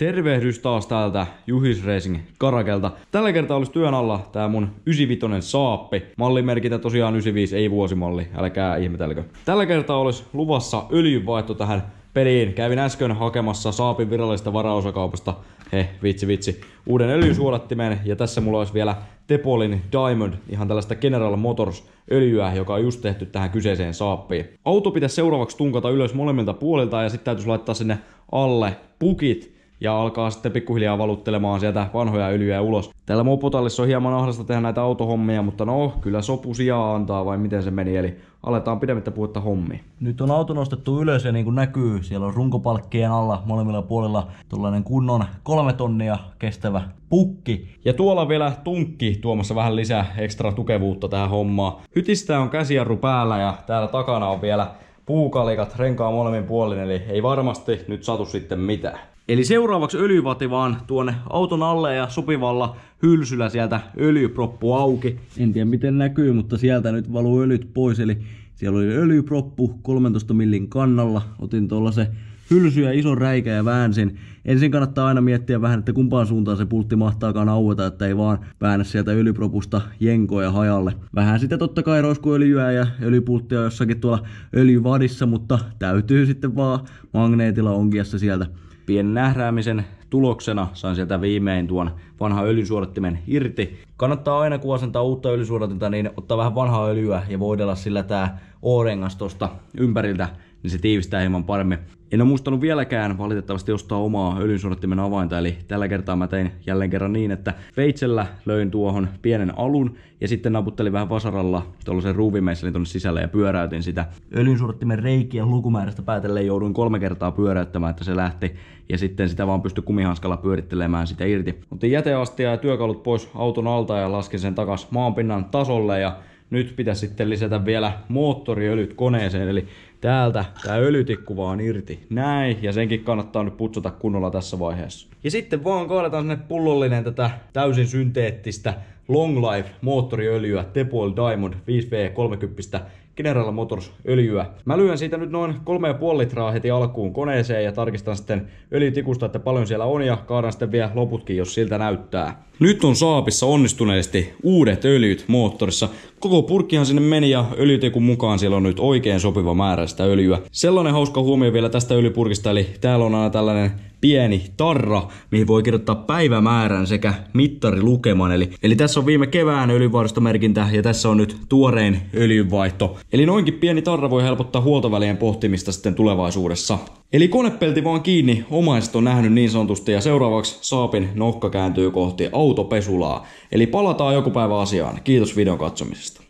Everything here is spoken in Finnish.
Tervehdys taas täältä Juhis Racing Karakelta. Tällä kertaa olisi työn alla tää mun 95 Saappi. Mallimerkintä tosiaan 95, ei vuosimalli, älkää ihmetelkö. Tällä kertaa olisi luvassa öljyvaihto tähän peliin. Kävin äsken hakemassa Saapin virallisesta varaosakaupasta, he vitsi vitsi, uuden öljysuodattimen. Ja tässä mulla olisi vielä Tepolin Diamond, ihan tällaista General Motors öljyä, joka on just tehty tähän kyseiseen Saappiin. Auto pitäisi seuraavaksi tunkata ylös molemmilta puolilta ja sitten täytyisi laittaa sinne alle pukit ja alkaa sitten pikkuhiljaa valuttelemaan sieltä vanhoja öljyjä ulos. Täällä mopotallissa on hieman ahdasta tehdä näitä autohommia, mutta no, kyllä sopu sijaa antaa vai miten se meni, eli aletaan pidemmittä puhetta hommi. Nyt on auto nostettu ylös ja niin kuin näkyy, siellä on runkopalkkien alla molemmilla puolilla tuollainen kunnon kolme tonnia kestävä pukki. Ja tuolla vielä tunkki tuomassa vähän lisää ekstra tukevuutta tähän hommaan. Hytistä on käsijarru päällä ja täällä takana on vielä puukalikat renkaa molemmin puolin, eli ei varmasti nyt satu sitten mitään. Eli seuraavaksi öljyvati vaan tuonne auton alle ja sopivalla hylsyllä sieltä öljyproppu auki. En tiedä miten näkyy, mutta sieltä nyt valuu öljyt pois, eli siellä oli öljyproppu 13 millin kannalla. Otin tuolla se hylsy ja ison reikä ja väänsin. Ensin kannattaa aina miettiä vähän, että kumpaan suuntaan se pultti mahtaakaan aueta, että ei vaan väännä sieltä öljypropusta jenkoja hajalle. Vähän sitten totta kai roiskuöljyä ja öljypulttia jossakin tuolla öljyvadissa, mutta täytyy sitten vaan magneetilla onkiassa sieltä pienen nähräämisen tuloksena sain sieltä viimein tuon vanhan öljysuodattimen irti. Kannattaa aina kun asentaa uutta öljysuodatinta, niin ottaa vähän vanhaa öljyä ja voidella sillä tää O-rengas tosta ympäriltä niin se tiivistää hieman paremmin. En ole muistanut vieläkään valitettavasti ostaa omaa öljynsuodattimen avainta, eli tällä kertaa mä tein jälleen kerran niin, että veitsellä löin tuohon pienen alun ja sitten naputtelin vähän vasaralla tuollaisen ruuvimeisselin tuonne sisälle ja pyöräytin sitä. Öljynsuodattimen reikien lukumäärästä päätellen jouduin kolme kertaa pyöräyttämään, että se lähti ja sitten sitä vaan pystyi kumihanskalla pyörittelemään sitä irti. Otin jäteastia ja työkalut pois auton alta ja laskin sen takas maanpinnan tasolle ja nyt pitäisi sitten lisätä vielä moottoriöljyt koneeseen, eli täältä tämä öljytikku vaan irti. Näin, ja senkin kannattaa nyt putsata kunnolla tässä vaiheessa. Ja sitten vaan kaadetaan sinne pullollinen tätä täysin synteettistä Long Life moottoriöljyä Tepol Diamond 5V30 General Motors öljyä. Mä lyön siitä nyt noin 3,5 litraa heti alkuun koneeseen ja tarkistan sitten öljytikusta, että paljon siellä on ja kaadan sitten vielä loputkin, jos siltä näyttää. Nyt on Saapissa onnistuneesti uudet öljyt moottorissa. Koko purkkihan sinne meni ja öljytikun mukaan siellä on nyt oikein sopiva määrä sitä öljyä. Sellainen hauska huomio vielä tästä öljypurkista, eli täällä on aina tällainen pieni tarra, mihin voi kirjoittaa päivämäärän sekä mittarilukeman. Eli, eli tässä on viime kevään öljynvaihdostomerkintä ja tässä on nyt tuorein öljynvaihto. Eli noinkin pieni tarra voi helpottaa huoltovälien pohtimista sitten tulevaisuudessa. Eli konepelti vaan kiinni, omaiset on nähnyt niin sanotusti ja seuraavaksi Saapin nokka kääntyy kohti autopesulaa. Eli palataan joku päivä asiaan. Kiitos videon katsomisesta.